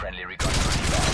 Friendly regards.